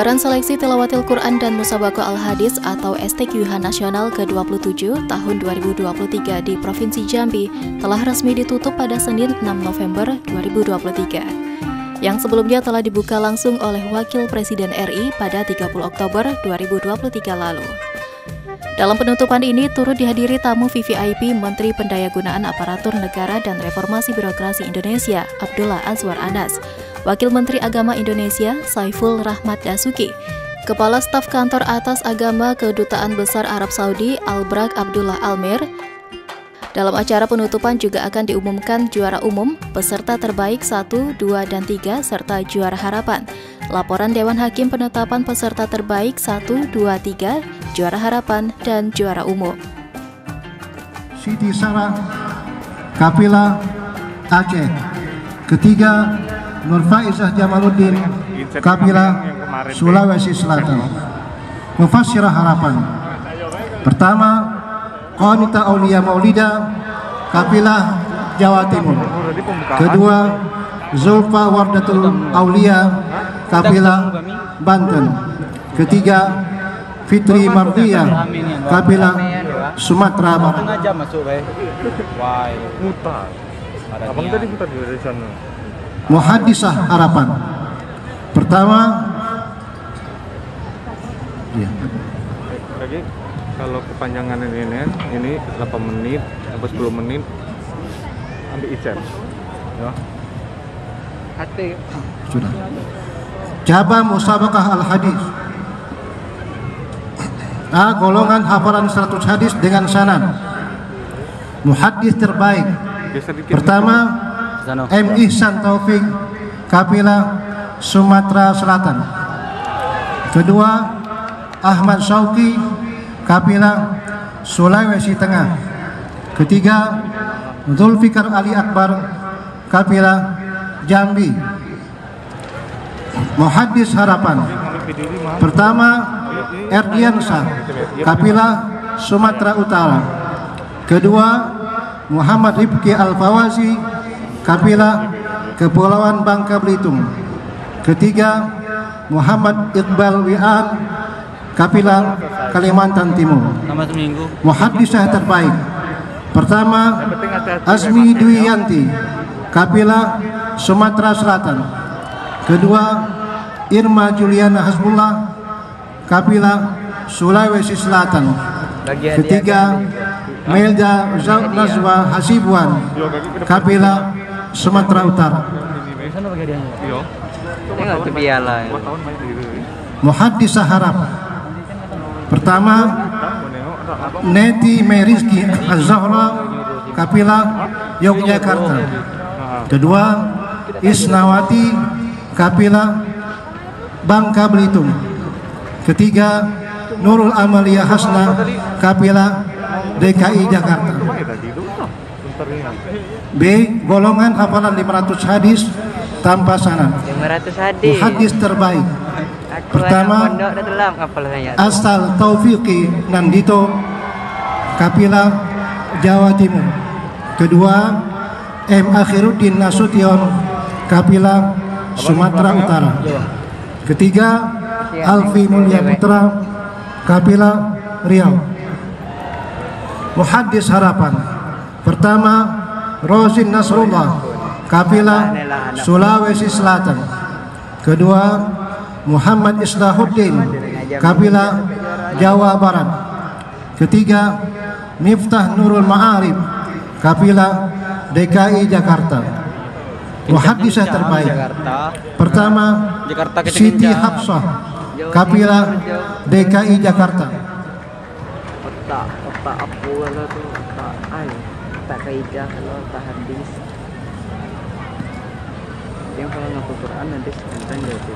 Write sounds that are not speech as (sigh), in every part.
Gelaran seleksi Tilawatil Quran dan Musabako Al-Hadis atau STQH Nasional ke-27 tahun 2023 di Provinsi Jambi telah resmi ditutup pada Senin 6 November 2023. Yang sebelumnya telah dibuka langsung oleh Wakil Presiden RI pada 30 Oktober 2023 lalu. Dalam penutupan ini turut dihadiri tamu VVIP Menteri Pendayagunaan Aparatur Negara dan Reformasi Birokrasi Indonesia, Abdullah Azwar Anas, Wakil Menteri Agama Indonesia Saiful Rahmat Dasuki, Kepala Staf Kantor Atas Agama Kedutaan Besar Arab Saudi Albrak Abdullah Almer. Dalam acara penutupan juga akan diumumkan juara umum, peserta terbaik 1, 2, dan 3, serta juara harapan. Laporan Dewan Hakim penetapan peserta terbaik 1, 2, 3, juara harapan, dan juara umum. Siti Sarah, Kapila, Aceh. Ketiga, Nur Faizah Jamaluddin Kapila Sulawesi Selatan. Mufassirah Harapan. Pertama Qanita Aulia Maulida Kapila Jawa Timur. Kedua Zulfa Wardatul Aulia Kapila Banten. Ketiga Fitri Mardiyah Kapila Sumatera Barat. Abang tadi putar dari sana. Muhadisah Harapan Pertama ya. Lagi kalau kepanjangan ini ini 8 menit atau 10 menit ambil ijen. Ya. Hati. Sudah Jaba Musabakah Al-Hadis A. Golongan hafalan 100 hadis dengan sanad Muhadis terbaik Pertama M. Ihsan Taufik Kapila Sumatera Selatan. Kedua Ahmad Syauki Kapila Sulawesi Tengah. Ketiga Zulfikar Ali Akbar Kapila Jambi. Muhaddis Harapan. Pertama Erdiansa Kapila Sumatera Utara. Kedua Muhammad Rifki Al-Fawazi Kapila Kepulauan Bangka Belitung. Ketiga Muhammad Iqbal Wi'an Kapila Kalimantan Timur. Muhaddisah terbaik. Pertama Azmi Dwiyanti Kapila Sumatera Selatan. Kedua Irma Juliana Hasbullah Kapila Sulawesi Selatan. Ketiga Melda Nazwa Hasibuan Kapila Sumatera Utara Iya. Main gitu. Muhaddisah Harap Pertama? Neti Meriski Az-Zahra Kapila Yogyakarta Kedua Isnawati Kapila Bangka Belitung Ketiga Nurul Amalia Hasna Kapila DKI Jakarta B. Golongan hafalan 500 hadis tanpa sanad 500 hadis. Hadis terbaik Aku Pertama. Asal Taufiki Nandito Kapila Jawa Timur Kedua M. Akhiruddin Nasution Kapila Sumatera Utara Ketiga Alfi Mulia Putra Kapila Riau Muhaddis Harapan Pertama Rosin Nasrullah Kapila Sulawesi Selatan Kedua Muhammad Islahuddin Kapila Jawa Barat Ketiga Miftah Nurul Ma'arif Kapila DKI Jakarta Muhaddisah terbaik Pertama Siti. Hafsah Kapila DKI Jakarta Otak, otak apa kalau tu. Tak kaidah kalau tak hadis. Yang kalau nak Quran nanti tentang dia tu.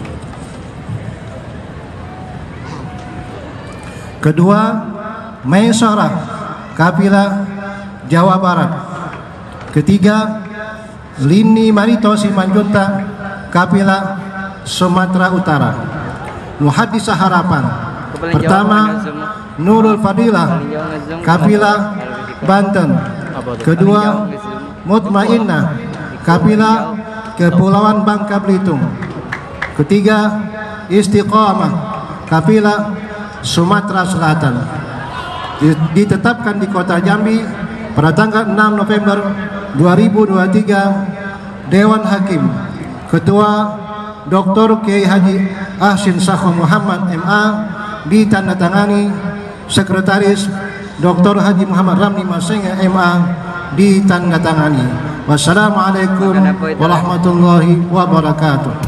Kedua Maisarah Kapila Jawa Barat. Ketiga Lini Marito Simanjunta Kapila Sumatera Utara. Muhaddisah Harapan. Pertama Nurul Fadilah Kapila Banten Kedua Mutmainnah Kapila Kepulauan Bangka Belitung Ketiga Istiqamah Kapila Sumatera Selatan ditetapkan di kota Jambi pada tanggal 6 November 2023 Dewan Hakim Ketua Dr. Kiai Haji Ahsin Sakho Muhammad MA ditandatangani Sekretaris Dr. Haji Muhammad Ramli Masenga MA ditandatangani. Wassalamualaikum warahmatullahi wabarakatuh.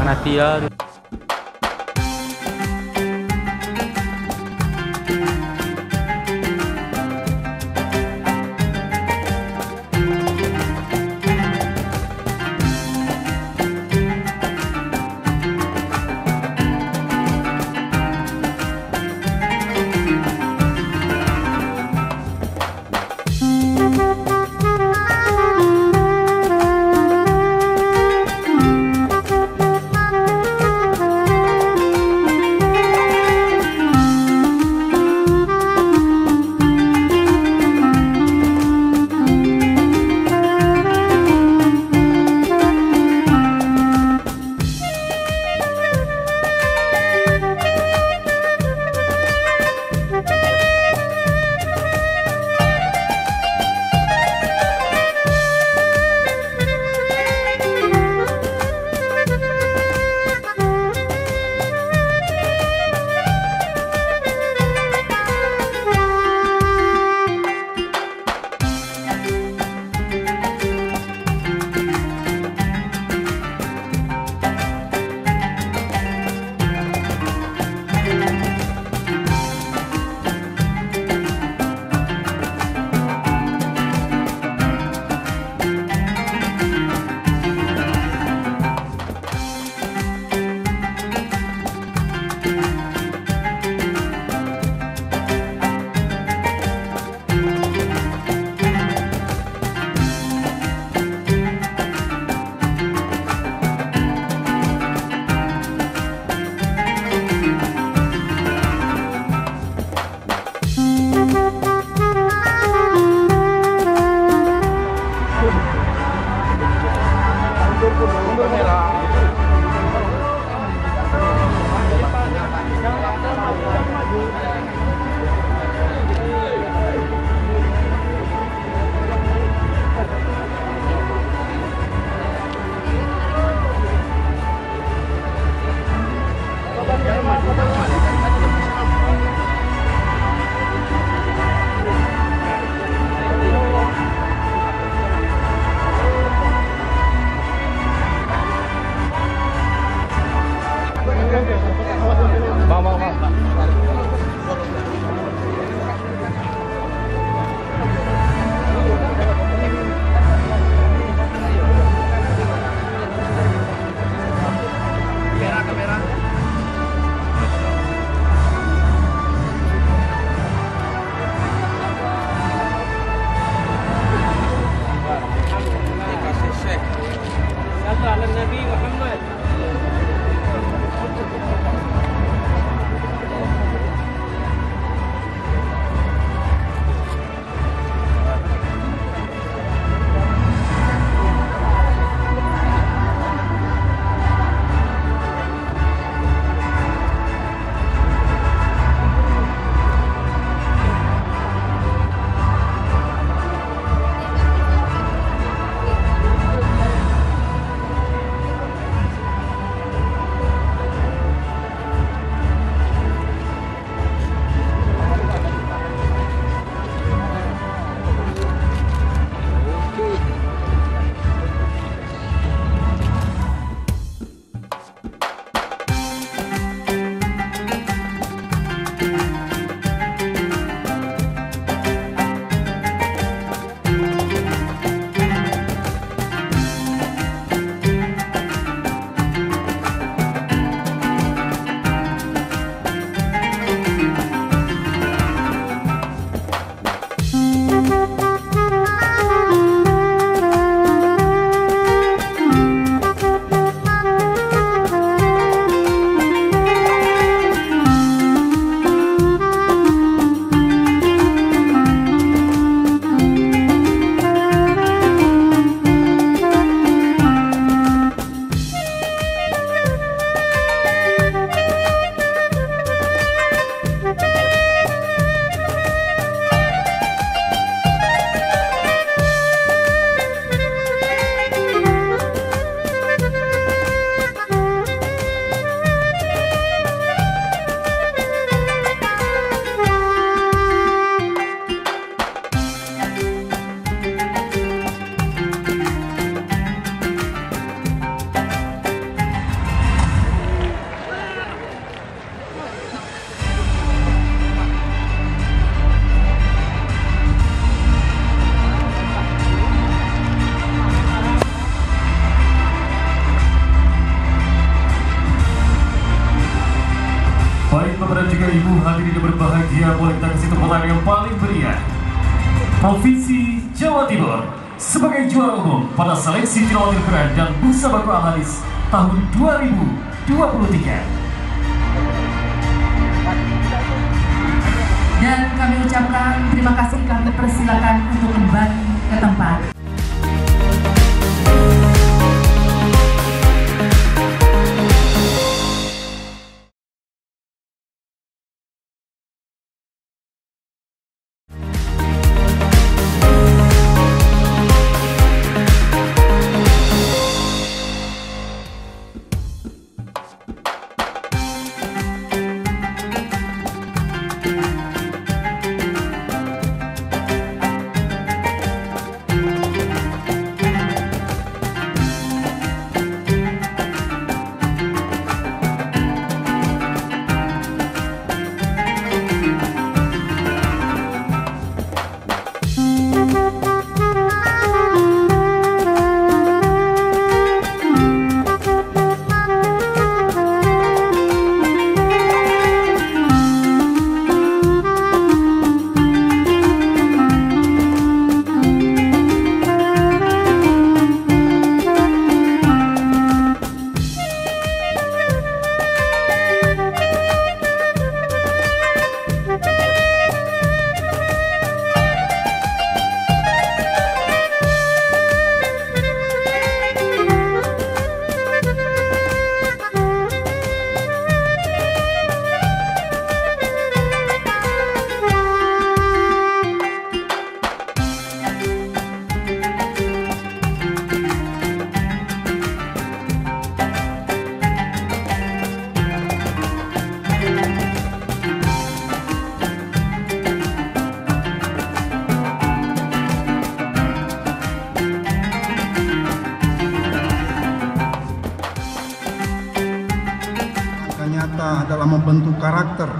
Membentuk karakter,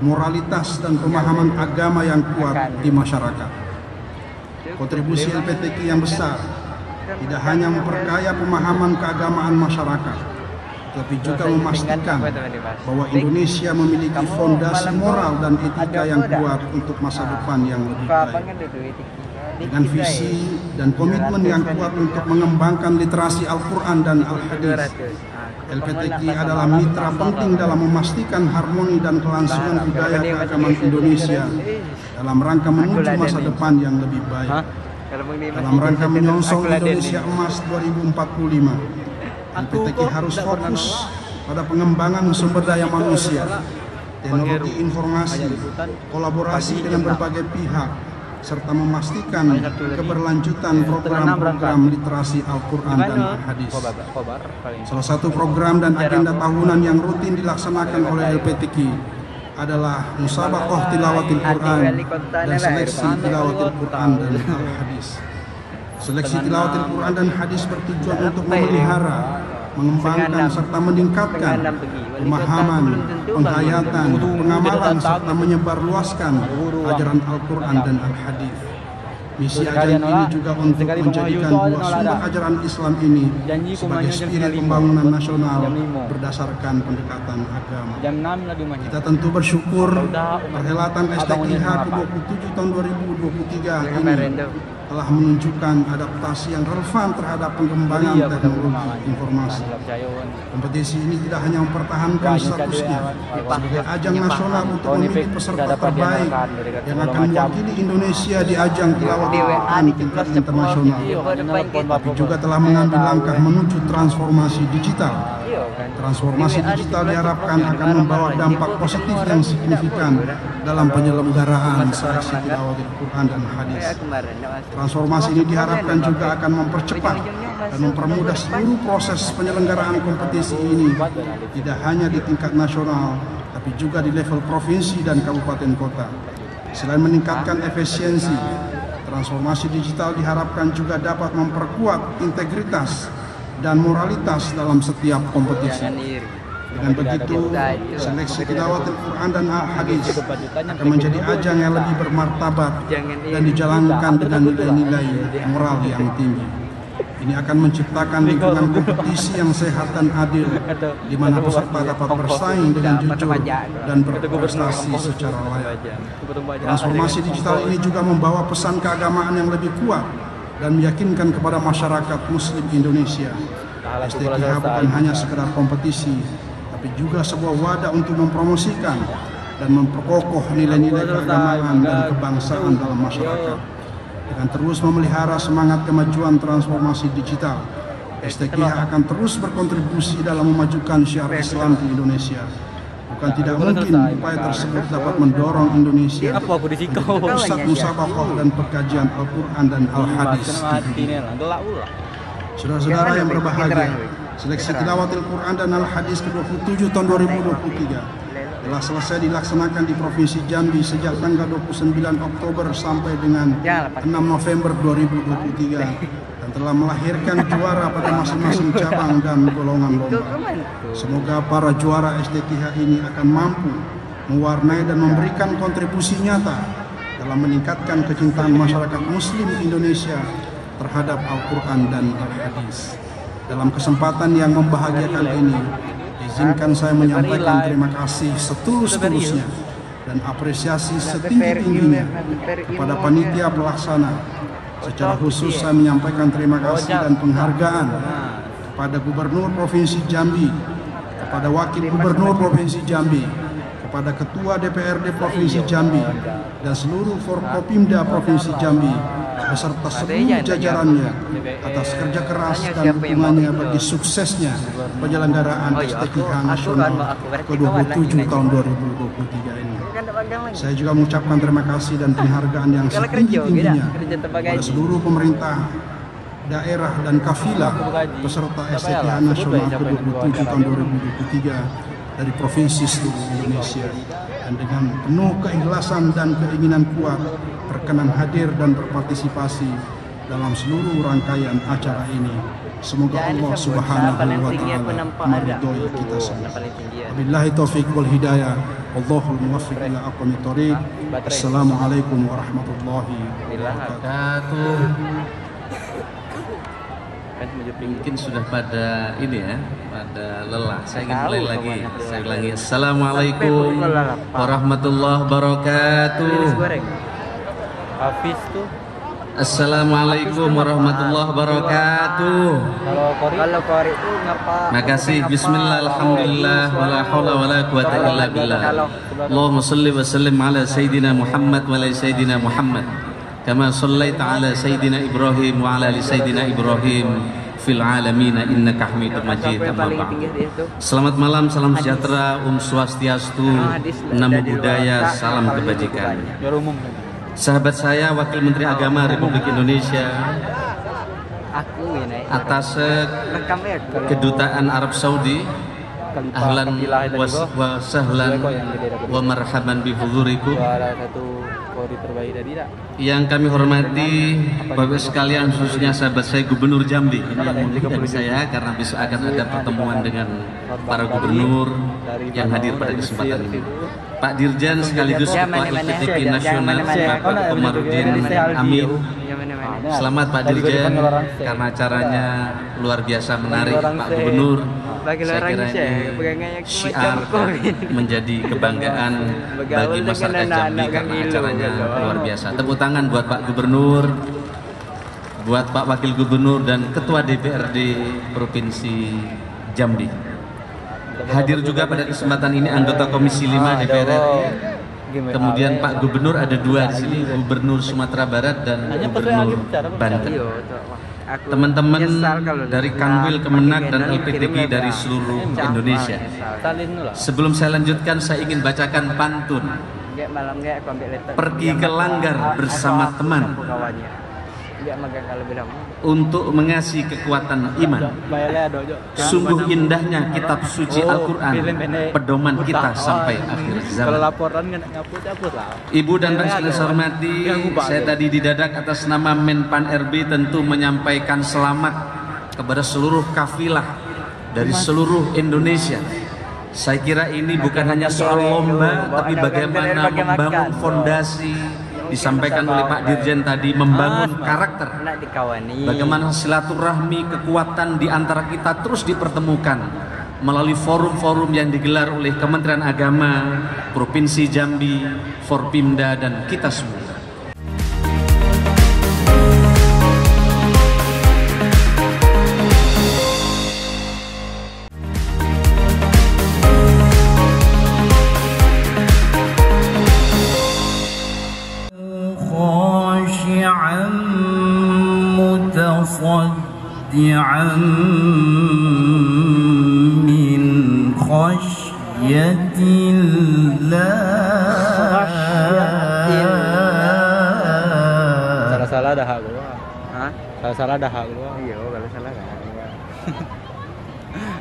moralitas dan pemahaman agama yang kuat di masyarakat. Kontribusi LPTQ yang besar tidak hanya memperkaya pemahaman keagamaan masyarakat, tapi juga memastikan bahwa Indonesia memiliki fondasi moral dan etika yang kuat untuk masa depan yang lebih baik. Dengan visi dan komitmen yang kuat untuk mengembangkan literasi Al-Quran dan Al-Hadis, LPTQ adalah mitra penting dalam memastikan harmoni dan kelangsungan budaya keagamaan Indonesia dalam rangka menuju masa depan yang lebih baik. Dalam rangka menyongsong Indonesia Emas 2045, LPTQ harus fokus pada pengembangan sumber daya manusia, teknologi informasi, kolaborasi dengan berbagai pihak, serta memastikan keberlanjutan program-program literasi Al-Quran dan Hadis. Salah satu program dan agenda tahunan yang rutin dilaksanakan oleh LPTQ adalah Musabakoh Tilawatil Quran dan Seleksi Tilawatil Quran dan Al-Hadis. Seleksi Tilawatil Quran dan Hadis bertujuan untuk memelihara, mengembangkan serta meningkatkan pemahaman, penghayatan, pengamalan serta menyebarluaskan ajaran Al-Quran dan Al-Hadis. Misi ajaran ini juga untuk menjadikan dua sumber ajaran Islam ini sebagai spirit pembangunan nasional berdasarkan pendekatan agama. Kita tentu bersyukur perhelatan STIH ke-27 tahun 2023 ini telah menunjukkan adaptasi yang relevan terhadap pengembangan teknologi informasi. Kompetisi ini tidak hanya mempertahankan statusnya sebagai ajang nasional untuk memilih peserta terbaik yang akan mewakili Indonesia di ajang tilawah Quran tingkat internasional, tapi juga telah mengambil langkah menuju transformasi digital Transformasi digital diharapkan akan membawa dampak positif yang signifikan dalam penyelenggaraan seleksi tilawah Quran dan hadis. Transformasi ini diharapkan juga akan mempercepat dan mempermudah seluruh proses penyelenggaraan kompetisi ini. Tidak hanya di tingkat nasional tapi juga di level provinsi dan kabupaten kota. Selain meningkatkan efisiensi, transformasi digital diharapkan juga dapat memperkuat integritas dan moralitas dalam setiap kompetisi. Dengan begitu, seleksi tilawat Al-Quran dan hadis akan menjadi ajang yang lebih bermartabat dan dijalankan dengan nilai-nilai moral yang tinggi. Ini akan menciptakan lingkungan kompetisi yang sehat dan adil, (laughs) di mana peserta dapat bersaing dengan jujur dan berprestasi secara layak. Transformasi digital ini juga membawa pesan keagamaan yang lebih kuat dan meyakinkan kepada masyarakat Muslim Indonesia. STKH bukan hanya sekedar kompetisi, tapi juga sebuah wadah untuk mempromosikan dan memperkokoh nilai-nilai keagamaan dan kebangsaan dalam masyarakat. Dengan terus memelihara semangat kemajuan transformasi digital, STKH akan terus berkontribusi dalam memajukan syiar Islam di Indonesia. Bukan tidak mungkin upaya tersebut dapat mendorong Indonesia menjadi pusat musabakoh dan pengkajian Al-Quran dan Al-Hadis. Saudara-saudara yang berbahagia, seleksi tilawatil Quran dan Al-Hadis ke-27 tahun 2023 telah selesai dilaksanakan di Provinsi Jambi sejak tanggal 29 Oktober sampai dengan 6 November 2023 (laughs) dan telah melahirkan juara pada masing-masing cabang dan golongan lomba. Semoga para juara SDTH ini akan mampu mewarnai dan memberikan kontribusi nyata dalam meningkatkan kecintaan masyarakat muslim Indonesia terhadap Al-Quran dan Al-Hadis. Dalam kesempatan yang membahagiakan ini, izinkan saya menyampaikan terima kasih setulus-tulusnya dan apresiasi setinggi-tingginya kepada panitia pelaksana. Secara khusus saya menyampaikan terima kasih dan penghargaan kepada Gubernur Provinsi Jambi, kepada Wakil Gubernur Provinsi Jambi, kepada Ketua DPRD Provinsi Jambi, dan seluruh Forkopimda Provinsi Jambi beserta seluruh jajarannya atas kerja keras dan dukungannya bagi suksesnya penyelenggaraan STKH Nasional ke-27 tahun 2023 ini. Saya juga mengucapkan terima kasih dan penghargaan yang setinggi-tingginya kepada seluruh pemerintah daerah dan kafilah peserta STKH Nasional ke-27 tahun 2023 dari provinsi seluruh Indonesia. Dan dengan penuh keikhlasan dan keinginan kuat berkenan hadir dan berpartisipasi dalam seluruh rangkaian acara ini. Semoga Allah Subhanahu wa taala meridhoi kita semua. Wabillahi taufik wal hidayah. Allahul muwaffiq ila aqwamit thoriq. Assalamualaikum warahmatullahi wabarakatuh. Mungkin sudah pada ini ya, pada lelah. Saya ingin mulai lagi. Saya ulangi. Assalamualaikum warahmatullahi wabarakatuh. Hafiz tuh Assalamualaikum warahmatullahi wabarakatuh. kalau kori kalau kori itu ngapa? Makasih. Bismillah Alhamdulillah Wala hawla wala quwata illa billah. Allahumma salli wa sallim ala Sayyidina Muhammad Wa ala Sayyidina Muhammad. Kama sallaita ala Sayyidina Ibrahim Wa ala ali Sayyidina Ibrahim. Fil alamina innaka hamidun majid. Selamat malam, salam sejahtera, um swastiastu, namo buddhaya, salam kebajikan. Sahabat saya, Wakil Menteri Agama Republik Indonesia. Ini atas ya Kedutaan Arab Saudi. Ahlan wa, sahlan wa marhaban bi hudurikum juara satu kori terbaik tadi tak yang kami hormati Bapak sekalian khususnya sahabat saya Gubernur Jambi. Ini yang mengundang saya karena besok akan ada pertemuan dengan para gubernur yang hadir pada kesempatan ini Pak Dirjan sekaligus Ya. LPTK Jangan Nasional. Bapak Komarudin Amin mana Selamat Pak Dirjen karena acaranya luar biasa menarik Pak Gubernur saya kira ini syiar menjadi kebanggaan bagi masyarakat Jambi karena kan acaranya gitu. luar biasa. Tepuk tangan buat Pak Gubernur, buat Pak Wakil Gubernur dan Ketua DPRD Provinsi Jambi. Hadir juga pada kesempatan ini anggota Komisi 5 DPR RI. Kemudian Pak Gubernur ada dua di sini, Gubernur Sumatera Barat dan Gubernur Banten. Iya, Teman-teman dari Kanwil Kemenak dan kirimnya dari seluruh Indonesia. Sebelum saya lanjutkan, saya ingin bacakan pantun. Pergi ke langgar bersama teman. Untuk mengasih kekuatan iman. Sungguh indahnya kitab suci Al-Quran, pedoman kita sampai akhir zaman. lah. Ibu dan Bapak sekalian saya hormati, saya tadi didadak atas nama Menpan RB tentu menyampaikan selamat kepada seluruh kafilah dari seluruh Indonesia. Saya kira ini bukan hanya soal lomba, tapi bagaimana membangun fondasi disampaikan oleh Pak Dirjen tadi membangun karakter. Bagaimana silaturahmi kekuatan di antara kita terus dipertemukan melalui forum-forum yang digelar oleh Kementerian Agama, Provinsi Jambi, Forpimda dan kita semua. متصدعا من خشية الله Salah-salah dah hak gua. Hah? Salah-salah dah hak gua. Iya, kalau salah dah.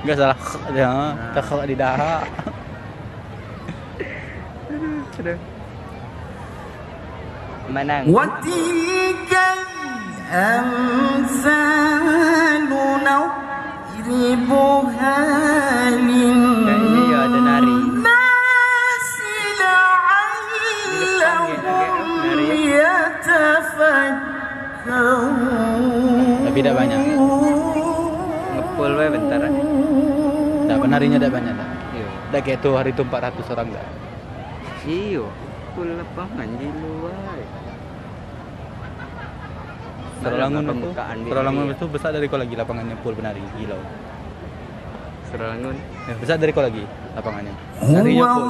Enggak salah ya, tak di dahak. Sudah. Menang. وتلك الأمثال نضربها Kayaknya ya ada nari. للناس لعلهم يتفكرون Tapi tidak banyak. Ngepul we bentar. ah. Tak penarinya tidak banyak dah. Iya. Dah kayak tu hari tu 400 orang dah. Iyo. Pul lapangan di luar. Seralangun itu. Seralangun itu besar dari kau lagi lapangannya pool penari gila. Seralangun. Ya, besar dari kau lagi lapangannya. Narinya pool.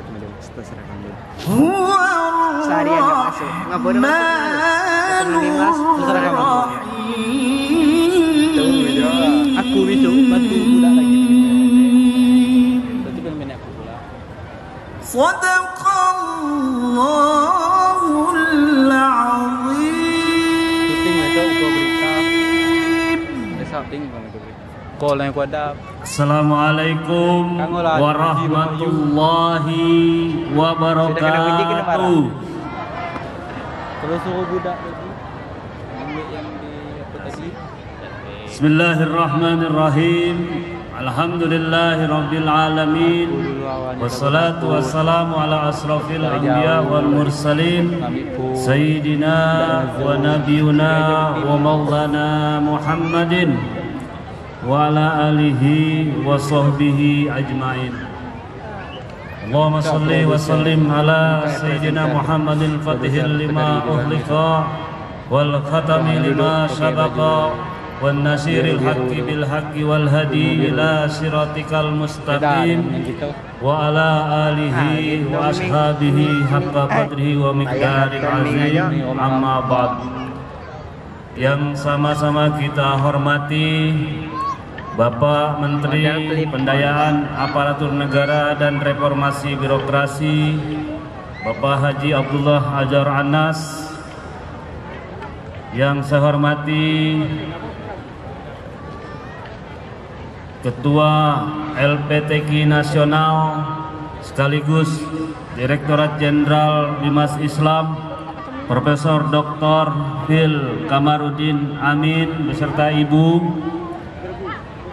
Saya pun boleh Kita serahkan dulu Sehari yang masuk. Nggak boleh masuk? Kita serahkan Aku itu Batu pula lagi. Berarti belum minat aku pula. Sadaqallahul azim Kau tengok kau berita Kau tengok kau berita Kau tengok kau berita Kau tengok kau berita Assalamualaikum Olah, warahmatullahi wabarakatuh. Terus suruh budak lagi. Ambil yang di apa tadi? Bismillahirrahmanirrahim. Alhamdulillahi rabbil alamin. Wassalatu wassalamu ala asrafil anbiya wal mursalin. Sayyidina wa nabiyuna wa maulana Muhammadin wa ala alihi wa sahbihi ajmain. Allahumma salli wa sallim ala Sayyidina Muhammadin fatihil lima uhlika wal khatami lima sabaqa wan nasiril haqqi bil haqqi wal hadi ila siratikal mustaqim wa ala alihi wa ashabihi haqqa qadrihi wa miqdaril azim amma ba'd yang sama-sama kita hormati Bapak Menteri Pendayaan Aparatur Negara dan Reformasi Birokrasi Bapak Haji Abdullah Ajar Anas Yang saya hormati Ketua LPTK Nasional sekaligus Direktorat Jenderal Bimas Islam Profesor Dr. Phil Kamarudin Amin beserta Ibu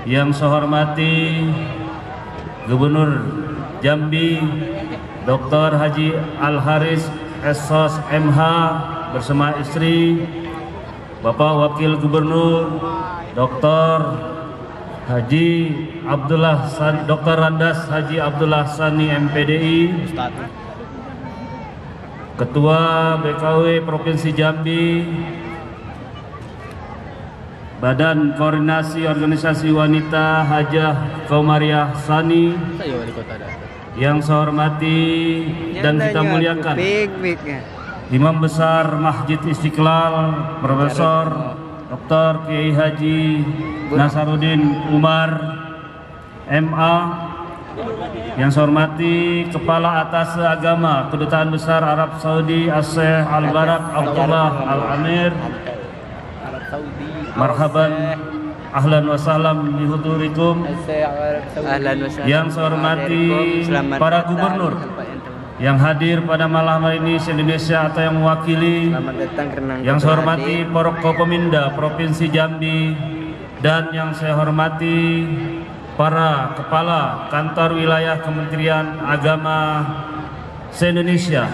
yang saya hormati Gubernur Jambi Dr. Haji Al Haris Esos MH bersama istri Bapak Wakil Gubernur Dr. Haji Abdullah San, Dr. Randas Haji Abdullah Sani MPDI Ketua BKW Provinsi Jambi Badan Koordinasi Organisasi Wanita Hajah Komariah Sani Saya wali kota dah. yang saya hormati dan kita muliakan. Imam Besar Masjid Istiqlal Profesor Dr. Kiai Haji Nasaruddin Umar MA yang saya hormati Kepala Atas Agama Kedutaan Besar Arab Saudi Asyik Al-Barak Abdullah Al-Amir. Marhaban Ahlan wa salam bihudurikum. Yang saya hormati para gubernur. yang hadir pada malam hari ini se-Indonesia atau yang mewakili datang yang saya hormati Adik. Porkopominda Provinsi Jambi dan yang saya hormati para kepala kantor wilayah Kementerian Agama se-Indonesia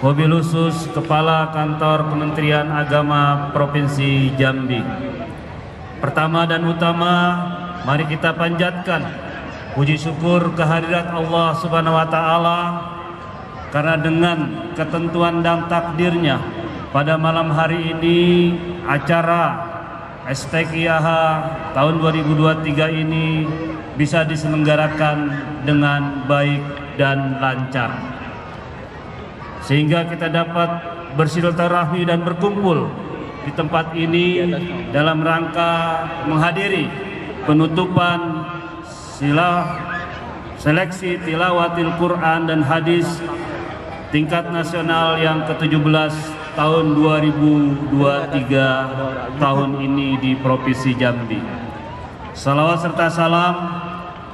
Mobil khusus Kepala Kantor Kementerian Agama Provinsi Jambi Pertama dan utama mari kita panjatkan puji syukur kehadirat Allah Subhanahu wa taala karena dengan ketentuan dan takdirnya pada malam hari ini acara STQIAH tahun 2023 ini bisa diselenggarakan dengan baik dan lancar. Sehingga kita dapat bersilaturahmi dan berkumpul di tempat ini dalam rangka menghadiri penutupan sila seleksi tilawatil Quran dan hadis tingkat nasional yang ke-17 tahun 2023 tahun ini di Provinsi Jambi. Salawat serta salam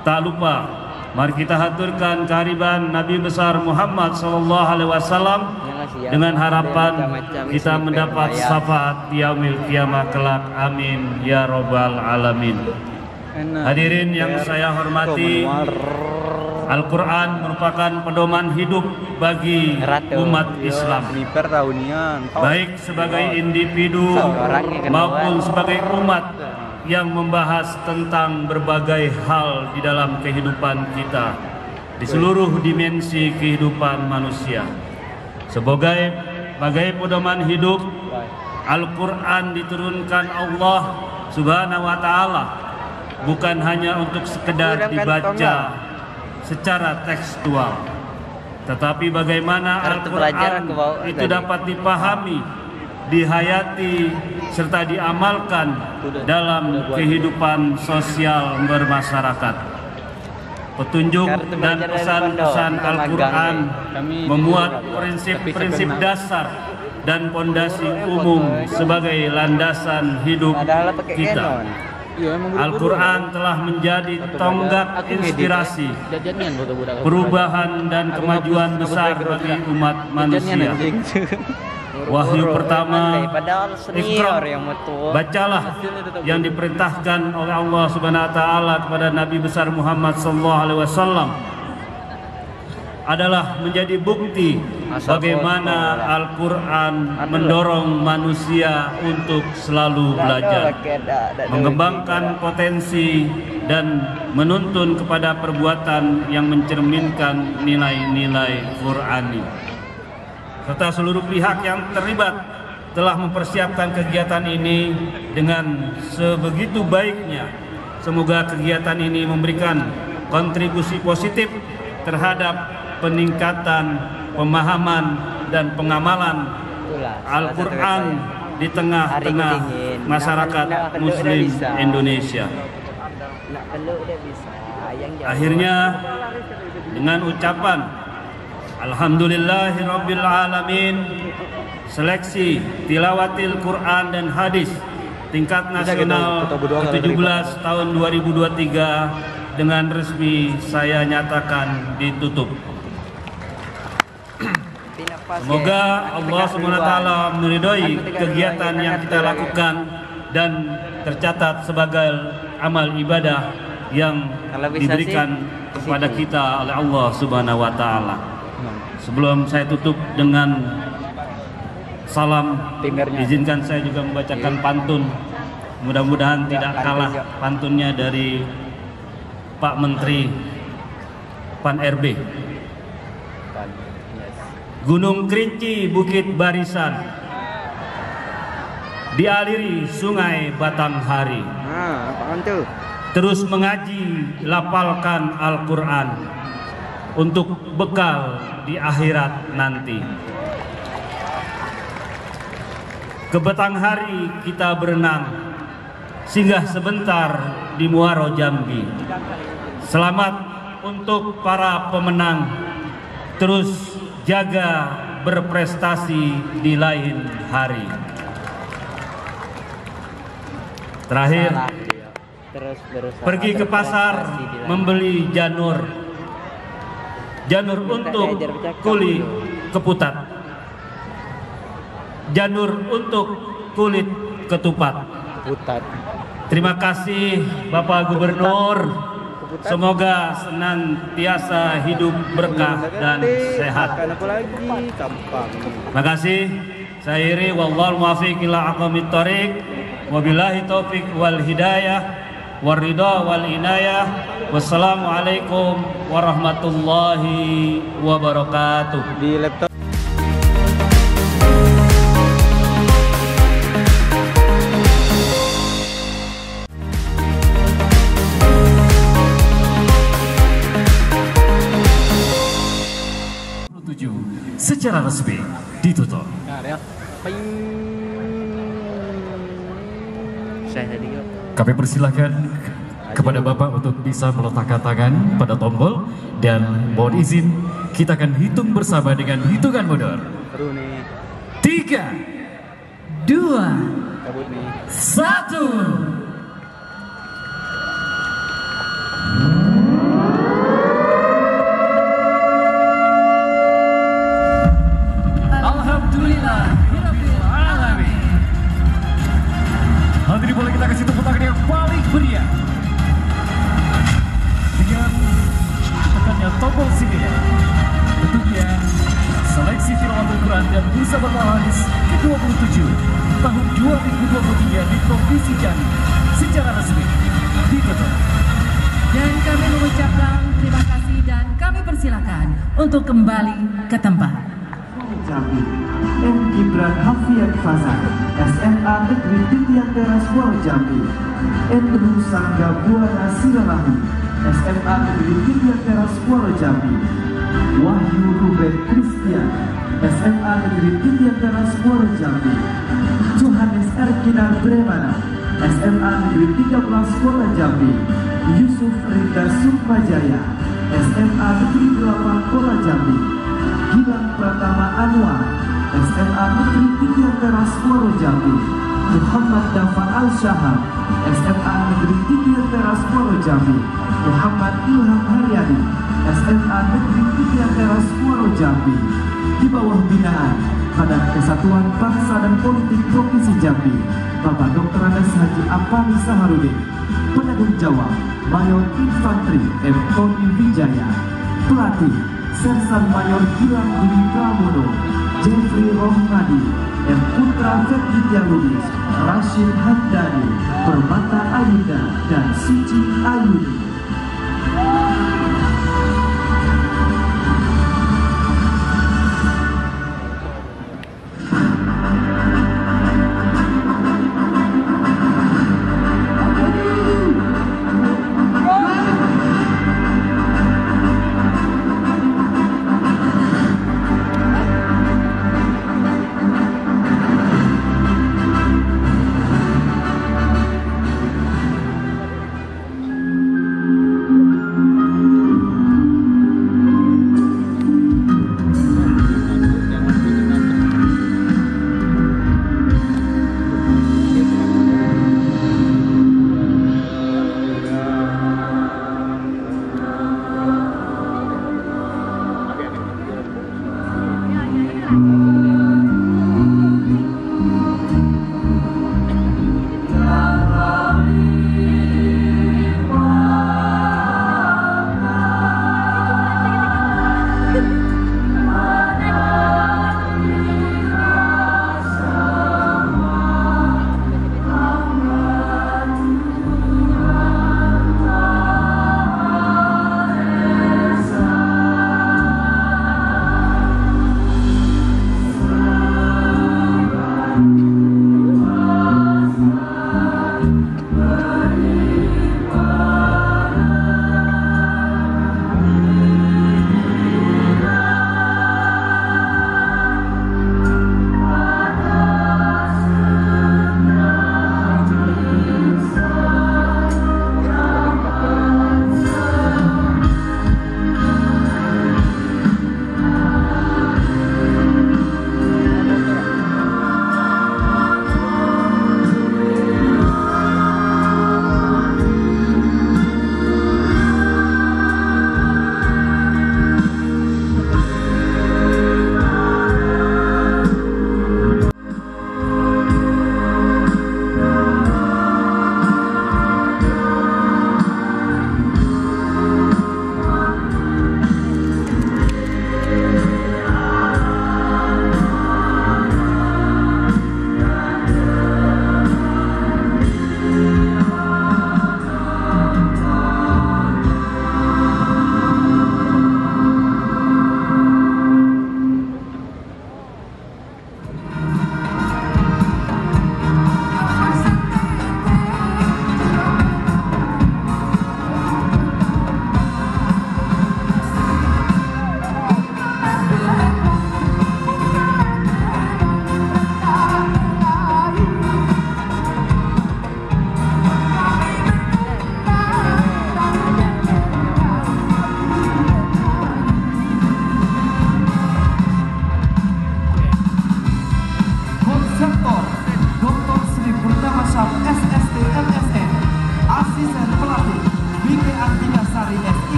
tak lupa mari kita haturkan kehadiran Nabi besar Muhammad sallallahu alaihi wasallam dengan harapan kita mendapat syafaat yaumil kiamah kelak amin ya robbal alamin. Hadirin yang saya hormati, Al-Quran merupakan pedoman hidup bagi umat Islam. baik sebagai individu maupun sebagai umat yang membahas tentang berbagai hal di dalam kehidupan kita di seluruh dimensi kehidupan manusia. Sebagai bagai pedoman hidup, Al-Quran diturunkan Allah Subhanahu wa taala bukan hanya untuk sekedar dibaca secara tekstual tetapi bagaimana Al-Quran itu dapat dipahami dihayati serta diamalkan dalam kehidupan sosial bermasyarakat petunjuk Kartu dan pesan-pesan Al-Quran memuat prinsip-prinsip dasar dan pondasi umum sebagai landasan hidup kita. Iya. Al-Quran telah menjadi tonggak ngedit, inspirasi, perubahan dan kemajuan besar bagi umat manusia. (laughs) Wahyu pertama, Iqra, bacalah yang diperintahkan oleh Allah Subhanahu wa taala kepada Nabi besar Muhammad sallallahu alaihi wasallam adalah menjadi bukti bagaimana. Al-Qur'an mendorong manusia untuk selalu belajar mengembangkan potensi dan menuntun kepada perbuatan yang mencerminkan nilai-nilai Qur'ani serta seluruh pihak yang terlibat telah mempersiapkan kegiatan ini dengan sebegitu baiknya. Semoga kegiatan ini memberikan kontribusi positif terhadap peningkatan pemahaman dan pengamalan Al-Quran di tengah-tengah masyarakat Muslim Indonesia. Akhirnya dengan ucapan Alhamdulillahirabbil alamin seleksi tilawatil Quran dan hadis tingkat nasional ke-17 tahun 2023 dengan resmi saya nyatakan ditutup. Semoga Allah SWT meridhoi kegiatan yang kita lakukan dan tercatat sebagai amal ibadah yang diberikan kepada kita oleh Allah Subhanahu wa taala. Sebelum saya tutup dengan salam, izinkan saya juga membacakan pantun. Mudah-mudahan tidak kalah pantunnya dari Pak Menteri Pan RB. Gunung Kerinci, Bukit Barisan. dialiri sungai Batanghari. Nah, apaan tuh? Terus mengaji, lapalkan Al-Quran untuk bekal di akhirat nanti. Ke Batanghari kita berenang, singgah sebentar di Muaro Jambi. Selamat untuk para pemenang, terus jaga berprestasi di lain hari. Terakhir, pergi ke pasar membeli janur. Janur untuk kulit keputat. Janur untuk kulit ketupat. Putat. Terima kasih Bapak Gubernur. Semoga senantiasa hidup berkah dan sehat. Terima kasih. Saya iri wallahu muwaffiq ila aqwamit thoriq. Wabillahi taufik wal hidayah waridha wal inayah. Wassalamualaikum warahmatullahi wabarakatuh. Di laptop secara resmi ditutup. saya tadi kok. Kami persilahkan kepada Bapak untuk bisa meletakkan tangan pada tombol dan mohon izin kita akan hitung bersama dengan hitungan mundur. Tiga, dua, satu. Teras Wal Jambi Endru Sangga Buana Siralahi SMA Negeri Pilihan Teras Wal Jambi Wahyu Ruben Christian SMA Negeri Pilihan Teras Wal Jambi Johannes Erkinar Bremana SMA Negeri 13 Kuala Jambi Yusuf Rida Sukmajaya SMA Negeri 8 Kuala Jambi Gilang Pratama Anwar SMA Negeri 3 Teras Muaro Jambi Muhammad Dafa Al Syahab SMA Negeri 3 Teras Muaro Jambi Muhammad Ilham Haryadi SMA Negeri 3 Teras Muaro Jambi di bawah binaan Badan Kesatuan Bangsa dan Politik Provinsi Jambi Bapak Dr. Andes Haji Apani Saharudin Penanggung Jawab Mayor Infanteri M. Tony Wijaya Pelatih Sersan Mayor Gilang Budi Pramono, Jeffrey Rohmadi, M. Putra Lubis, Rashid Hamdani, Permata Ayuda, dan Suci Ayuni.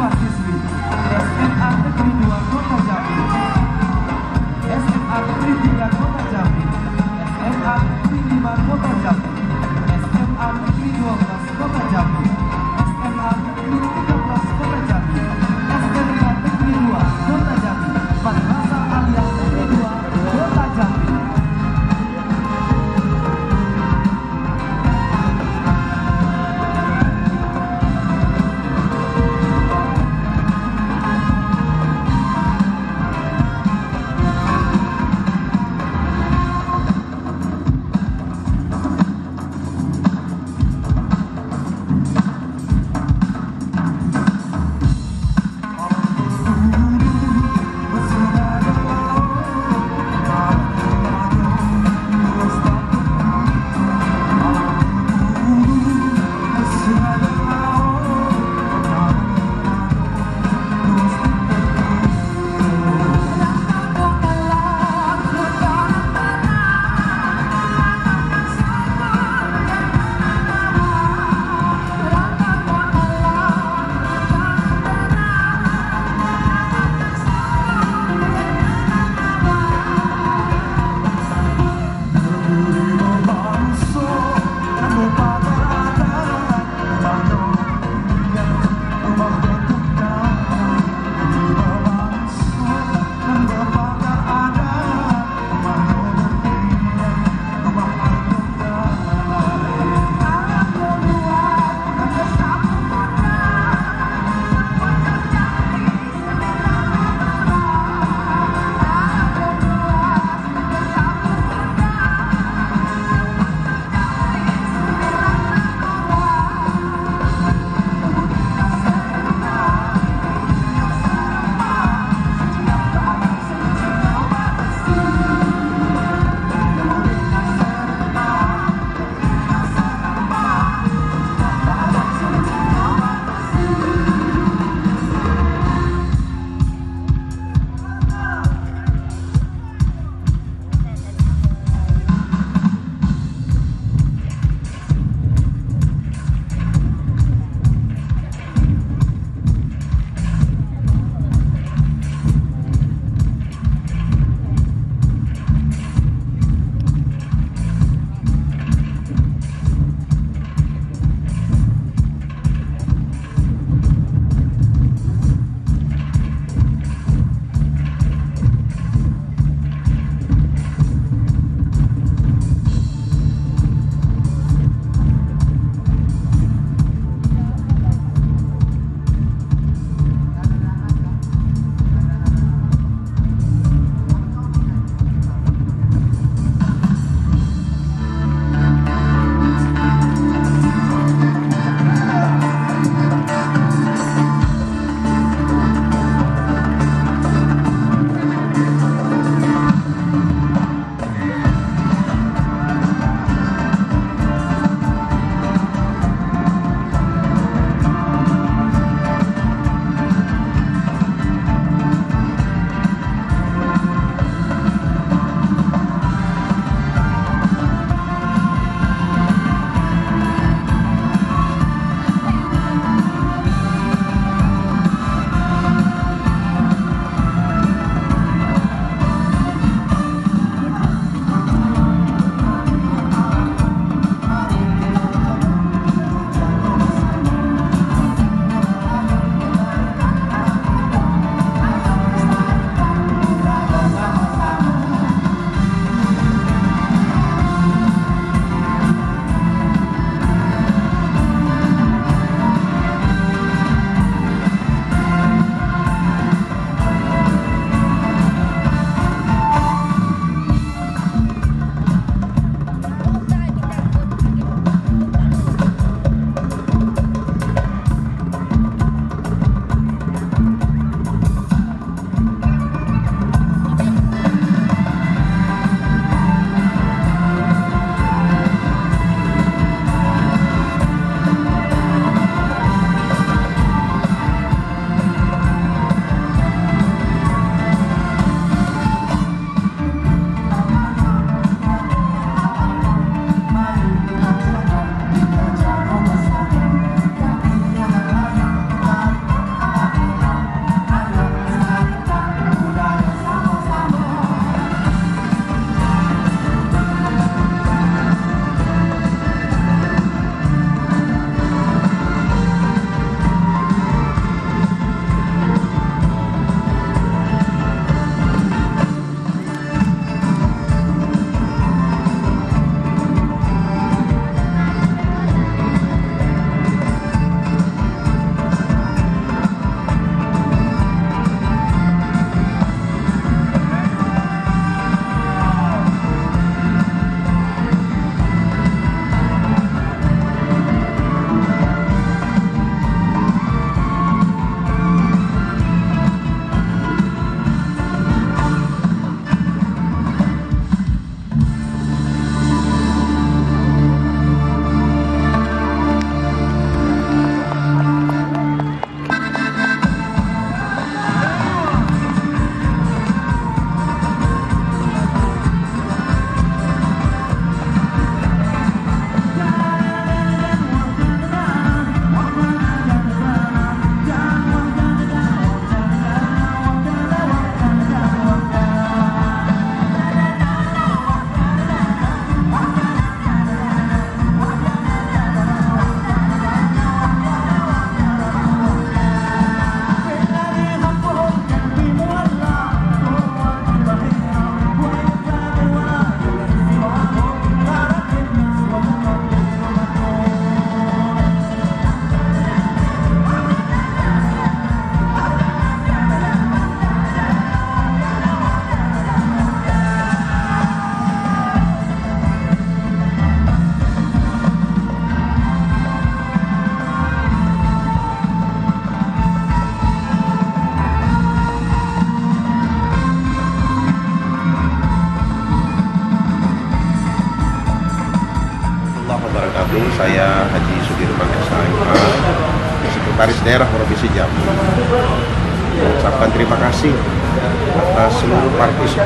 Gracias.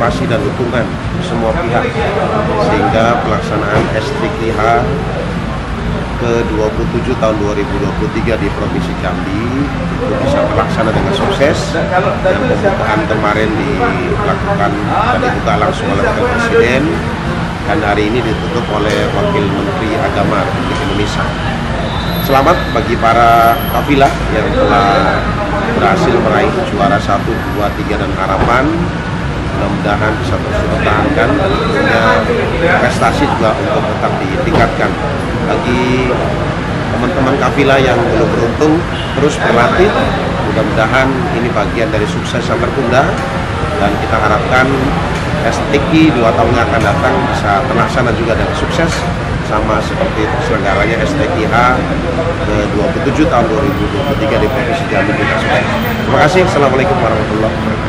Partisipasi dan dukungan semua pihak sehingga pelaksanaan STKH ke-27 tahun 2023 di Provinsi Jambi itu bisa terlaksana dengan sukses. Dan pembukaan kemarin dilakukan dan dibuka langsung oleh Wakil Presiden. Dan hari ini ditutup oleh Wakil Menteri Agama Republik Indonesia. Selamat bagi para kafilah yang telah berhasil meraih juara 1, 2, 3 dan harapan mudah-mudahan bisa terus dipertahankan tentunya prestasi juga untuk tetap ditingkatkan bagi teman-teman kafilah yang belum beruntung terus berlatih mudah-mudahan ini bagian dari sukses yang tertunda dan kita harapkan STQ dua tahun yang akan datang bisa terlaksana juga dengan sukses sama seperti terselenggaranya STQH ke-27 tahun 2023 di Provinsi Jambi. Terima kasih. Assalamualaikum warahmatullahi wabarakatuh.